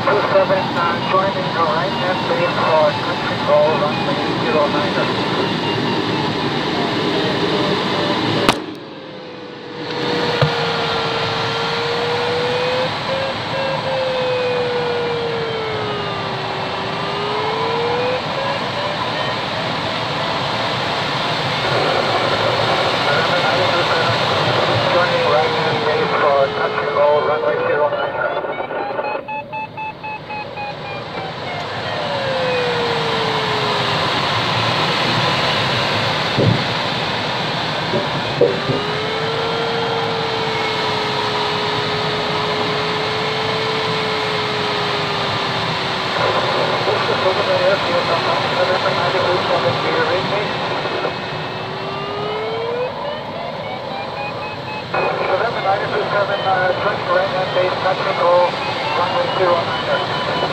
27, uh, joining the right base for country call runway 09. Joining right hand base for country call runway 09. November 92, 7, uh, joining right hand base, country call runway 09.